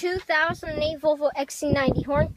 2008 Volvo XC90 horn.